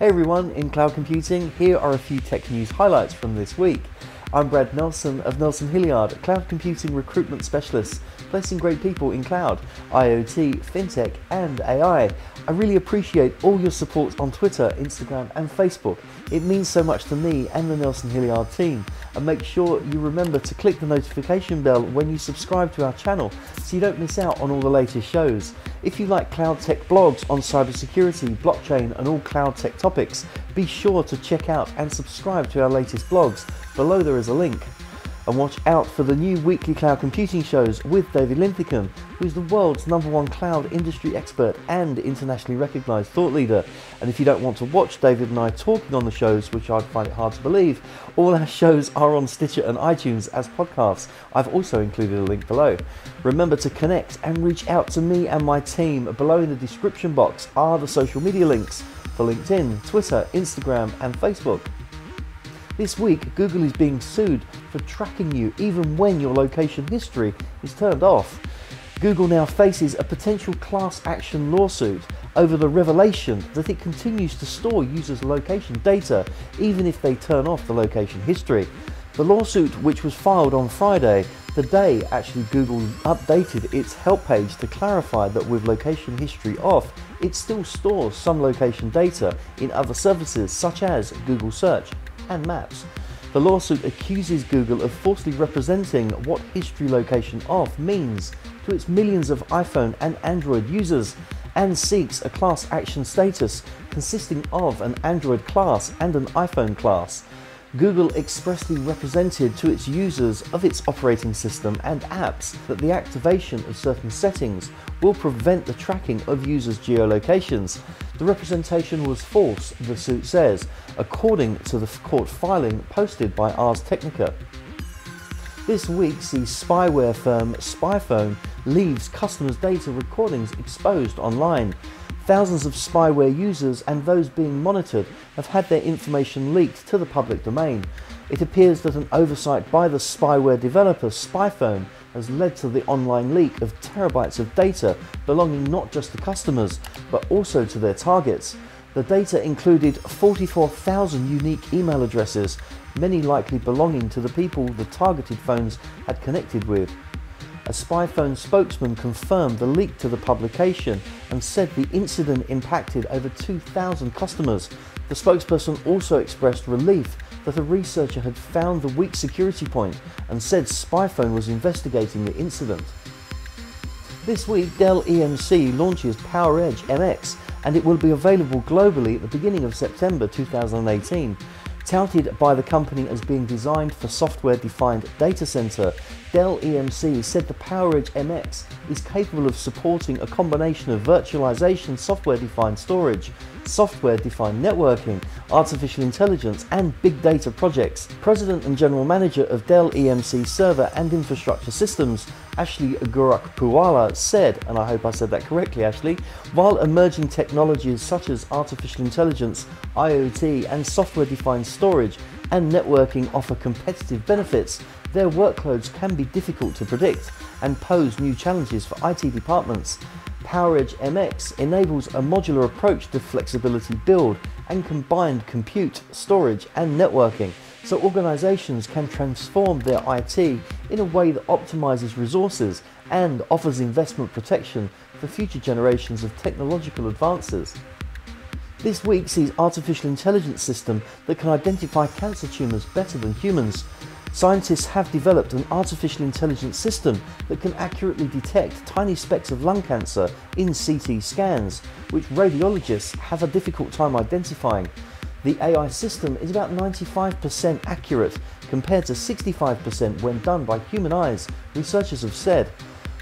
Hey everyone, in cloud computing, here are a few tech news highlights from this week. I'm Brad Nelson of Nelson Hilliard, cloud computing recruitment specialist, placing great people in cloud, IoT, fintech, and AI. I really appreciate all your support on Twitter, Instagram, and Facebook. It means so much to me and the Nelson Hilliard team. And make sure you remember to click the notification bell when you subscribe to our channel so you don't miss out on all the latest shows. If you like cloud tech blogs on cybersecurity, blockchain, and all cloud tech topics, be sure to check out and subscribe to our latest blogs. Below there is a link. And watch out for the new weekly cloud computing shows with David Linthicum, who is the world's number one cloud industry expert and internationally recognized thought leader. And if you don't want to watch David and I talking on the shows, which I find it hard to believe, all our shows are on Stitcher and iTunes as podcasts. I've also included a link below. Remember to connect and reach out to me and my team. Below in the description box are the social media links for LinkedIn, Twitter, Instagram, and Facebook. This week, Google is being sued for tracking you even when your location history is turned off. Google now faces a potential class action lawsuit over the revelation that it continues to store users' location data even if they turn off the location history. The lawsuit, which was filed on Friday, the day actually Google updated its help page to clarify that with location history off, it still stores some location data in other services such as Google Search and Maps. The lawsuit accuses Google of falsely representing what history location off means to its millions of iPhone and Android users and seeks a class action status consisting of an Android class and an iPhone class. Google expressly represented to its users of its operating system and apps that the activation of certain settings will prevent the tracking of users' geolocations. The representation was false, the suit says, according to the court filing posted by Ars Technica. This week sees spyware firm Spyphone leaves customers' data recordings exposed online. Thousands of spyware users and those being monitored have had their information leaked to the public domain. It appears that an oversight by the spyware developer Spyphone has led to the online leak of terabytes of data belonging not just to customers but also to their targets. The data included 44,000 unique email addresses, many likely belonging to the people the targeted phones had connected with. A Spyphone spokesman confirmed the leak to the publication and said the incident impacted over 2,000 customers. The spokesperson also expressed relief that a researcher had found the weak security point and said Spyphone was investigating the incident. This week, Dell EMC launches PowerEdge MX and it will be available globally at the beginning of September 2018. Touted by the company as being designed for software-defined data center, Dell EMC said the PowerEdge MX is capable of supporting a combination of virtualization software-defined storage, software-defined networking, artificial intelligence, and big data projects. President and General Manager of Dell EMC Server and Infrastructure Systems, Ashley Gorakhpurwalla said, and I hope I said that correctly Ashley, while emerging technologies such as artificial intelligence, IoT and software-defined storage and networking offer competitive benefits, their workloads can be difficult to predict and pose new challenges for IT departments. PowerEdge MX enables a modular approach to flexibility build and combined compute, storage and networking so organizations can transform their IT in a way that optimizes resources and offers investment protection for future generations of technological advances. This week sees artificial intelligence system that can identify cancer tumours better than humans. Scientists have developed an artificial intelligence system that can accurately detect tiny specks of lung cancer in CT scans, which radiologists have a difficult time identifying. The AI system is about 95% accurate compared to 65% when done by human eyes, researchers have said.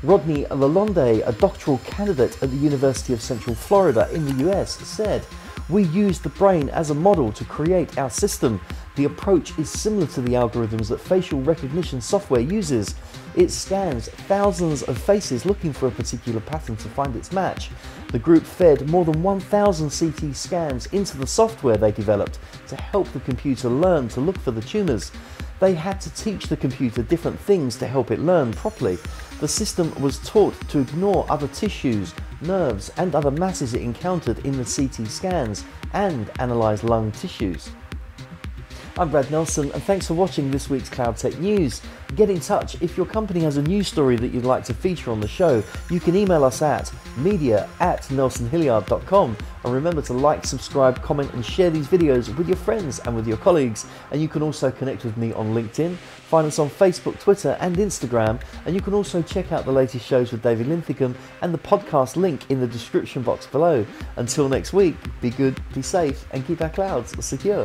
Rodney Lalonde, a doctoral candidate at the University of Central Florida in the US, said, We use the brain as a model to create our system. The approach is similar to the algorithms that facial recognition software uses. It scans thousands of faces looking for a particular pattern to find its match. The group fed more than 1,000 CT scans into the software they developed to help the computer learn to look for the tumours. They had to teach the computer different things to help it learn properly. The system was taught to ignore other tissues, nerves, and other masses it encountered in the CT scans and analyse lung tissues. I'm Brad Nelson, and thanks for watching this week's Cloud Tech News. Get in touch if your company has a news story that you'd like to feature on the show. You can email us at media at nelsonhilliard.com. And remember to like, subscribe, comment, and share these videos with your friends and with your colleagues. And you can also connect with me on LinkedIn, find us on Facebook, Twitter, and Instagram. And you can also check out the latest shows with David Linthicum and the podcast link in the description box below. Until next week, be good, be safe, and keep our clouds secure.